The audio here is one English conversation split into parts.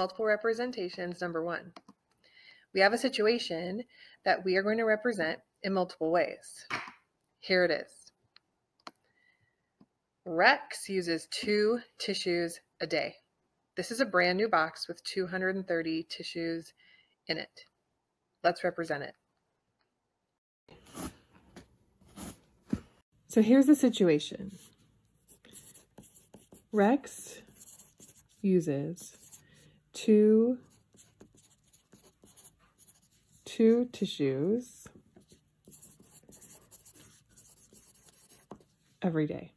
multiple representations, number one. We have a situation that we are going to represent in multiple ways. Here it is. Rex uses two tissues a day. This is a brand new box with 230 tissues in it. Let's represent it. So here's the situation. Rex uses two, two tissues every day.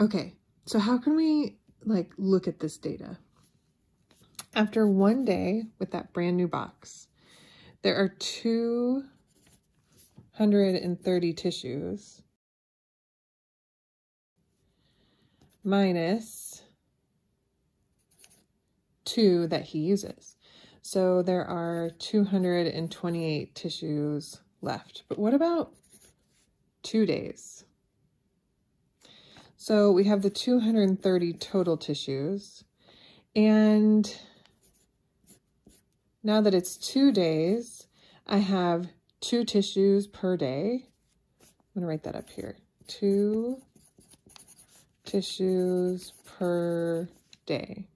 Okay, so how can we like look at this data? After one day with that brand new box, there are 230 tissues minus two that he uses. So there are 228 tissues left. But what about two days? So we have the 230 total tissues. And now that it's two days, I have two tissues per day. I'm going to write that up here. Two tissues per day.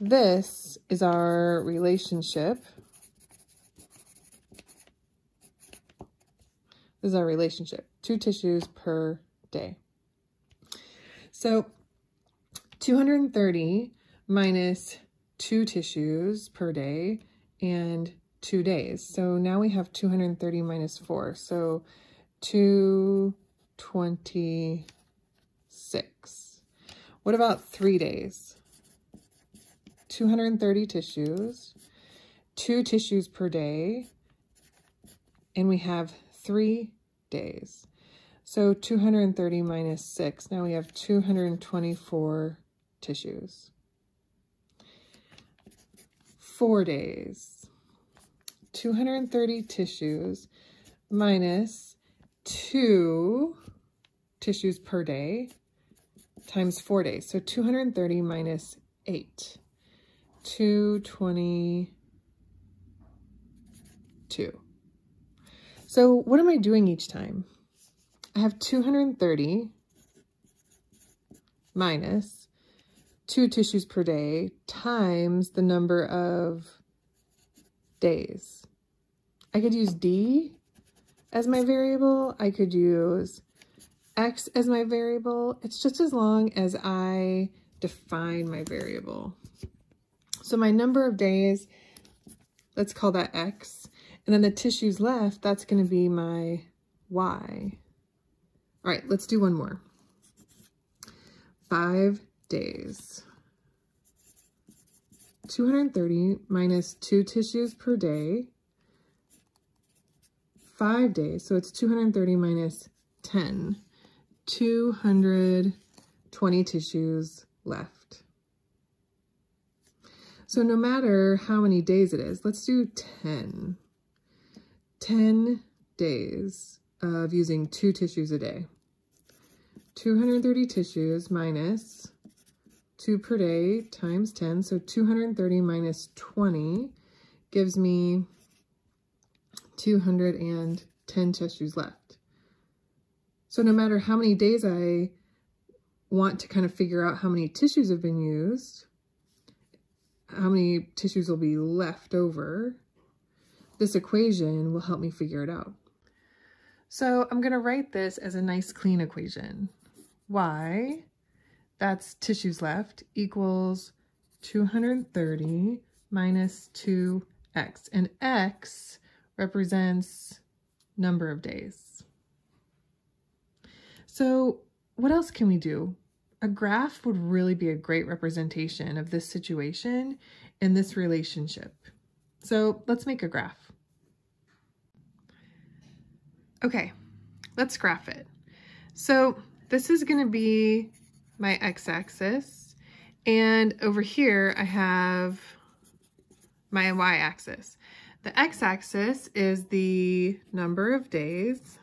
This is our relationship. This is our relationship. Two tissues per day. So 230 minus two tissues per day and two days. So now we have 230 minus four. So 226. What about three days? 230 tissues, two tissues per day, and we have three days. So 230 minus 6, now we have 224 tissues. Four days. 230 tissues minus 2 tissues per day times 4 days. So 230 minus 8. 222. So what am I doing each time? I have 230 minus two tissues per day times the number of days. I could use D as my variable. I could use X as my variable. It's just as long as I define my variable. So my number of days, let's call that X. And then the tissues left, that's going to be my Y. All right, let's do one more. Five days. 230 minus two tissues per day. Five days, so it's 230 minus 10. 220 tissues left. So no matter how many days it is, let's do 10. 10 days of using two tissues a day. 230 tissues minus 2 per day times 10. So 230 minus 20 gives me 210 tissues left. So no matter how many days I want to kind of figure out how many tissues have been used, how many tissues will be left over, this equation will help me figure it out. So I'm going to write this as a nice clean equation. Y, that's tissues left, equals 230 minus 2x. And x represents number of days. So what else can we do? A graph would really be a great representation of this situation and this relationship. So let's make a graph. Okay, let's graph it. So this is going to be my x-axis, and over here I have my y-axis. The x-axis is the number of days,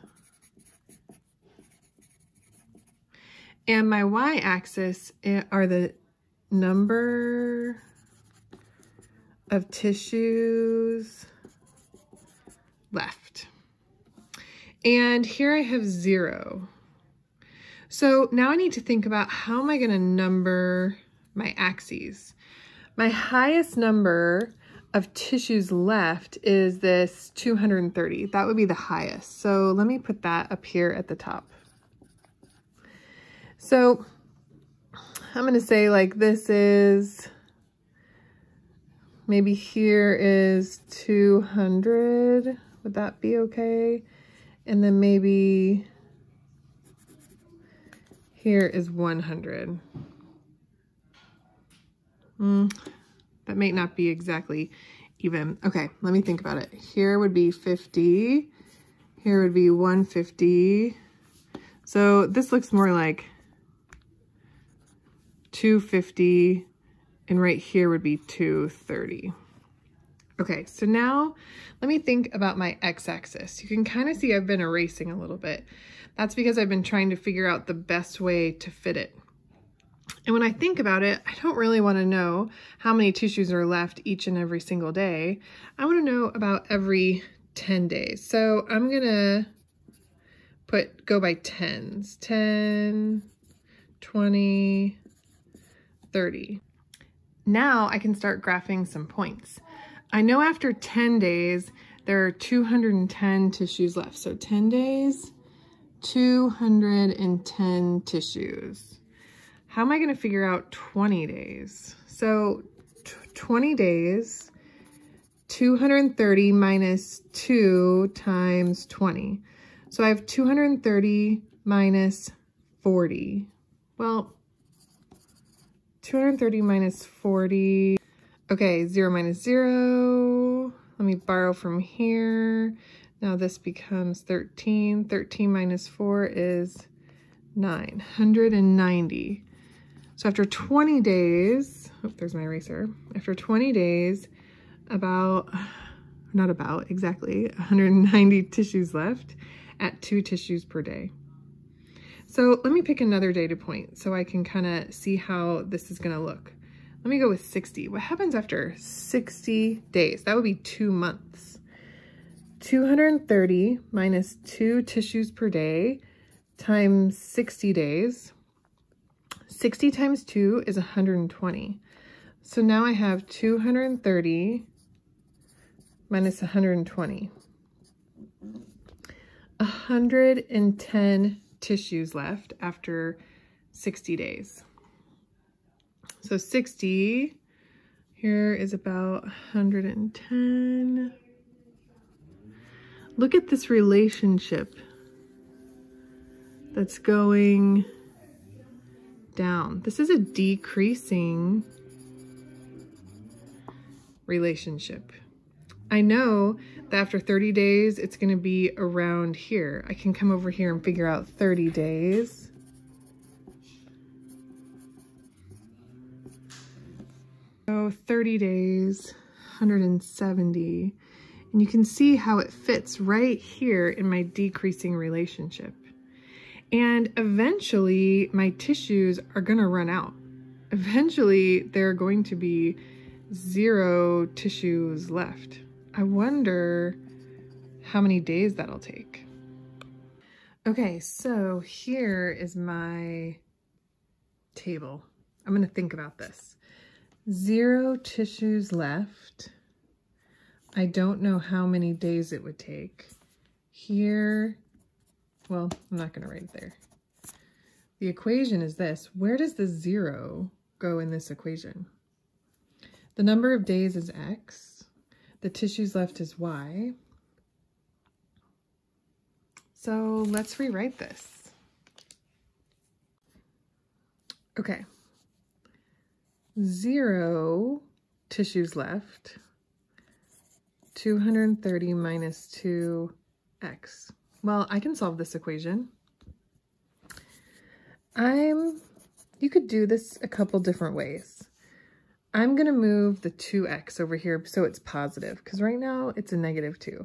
And my y-axis eh, are the number of tissues left. And here I have zero. So now I need to think about how am I to number my axes. My highest number of tissues left is this 230. That would be the highest. So let me put that up here at the top. So I'm going to say like this is, maybe here is 200. Would that be okay? And then maybe here is 100. Mm, that may not be exactly even. Okay, let me think about it. Here would be 50. Here would be 150. So this looks more like 250 and right here would be 230. Okay, so now let me think about my x-axis. You can kind of see I've been erasing a little bit. That's because I've been trying to figure out the best way to fit it. And when I think about it, I don't really want to know how many tissues are left each and every single day. I want to know about every 10 days. So I'm going to put go by tens. 10, 20, 30. Now I can start graphing some points. I know after 10 days, there are 210 tissues left. So 10 days, 210 tissues. How am I going to figure out 20 days? So 20 days, 230 minus 2 times 20. So I have 230 minus 40. Well, 230 minus 40. Okay, 0 minus 0. Let me borrow from here. Now this becomes 13. 13 minus 4 is 990. So after 20 days, oh, there's my eraser. After 20 days, about, not about, exactly 190 tissues left at two tissues per day. So let me pick another data point so I can kind of see how this is going to look. Let me go with 60. What happens after 60 days? That would be two months. 230 minus two tissues per day times 60 days. 60 times 2 is 120. So now I have 230 minus 120. 110 tissues left after 60 days. So 60 here is about 110. Look at this relationship that's going down. This is a decreasing relationship. I know that after 30 days, it's going to be around here. I can come over here and figure out 30 days. So 30 days, 170. And you can see how it fits right here in my decreasing relationship. And eventually my tissues are going to run out. Eventually they're going to be zero tissues left. I wonder how many days that'll take. Okay, so here is my table. I'm to think about this. Zero tissues left. I don't know how many days it would take. Here, well, I'm not to write it there. The equation is this. Where does the zero go in this equation? The number of days is x. The tissues left is Y. So let's rewrite this. Okay. Zero tissues left. 230 minus 2x. Well, I can solve this equation. I'm, you could do this a couple different ways. I'm going to move the 2x over here so it's positive because right now it's a negative 2.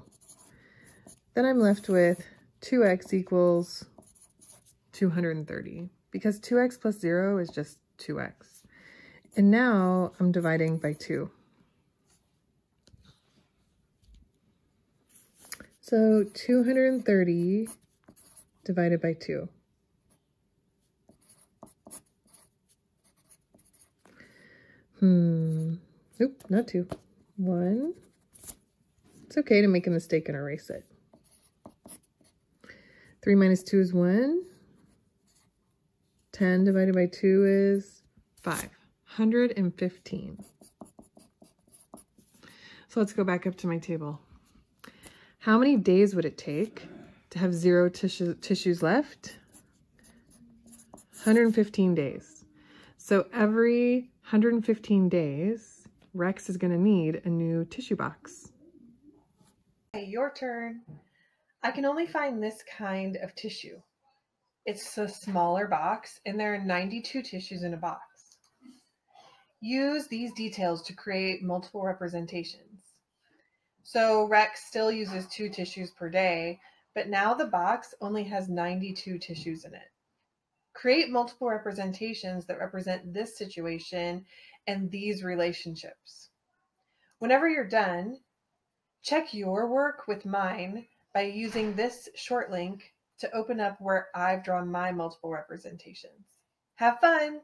Then I'm left with 2x equals 230. because 2x plus 0 is just 2x. And now I'm dividing by 2. So 230 divided by 2. Hmm. Oop, not 2. 1. It's okay to make a mistake and erase it. 3 minus 2 is 1. 10 divided by 2 is 5. 115. So let's go back up to my table. How many days would it take to have zero tissues tissues left? 115 days. So every 115 days, Rex is going to need a new tissue box. Hey, your turn. I can only find this kind of tissue. It's a smaller box and there are 92 tissues in a box. Use these details to create multiple representations. So Rex still uses two tissues per day, but now the box only has 92 tissues in it. Create multiple representations that represent this situation and these relationships. Whenever you're done, check your work with mine by using this short link to open up where I've drawn my multiple representations. Have fun!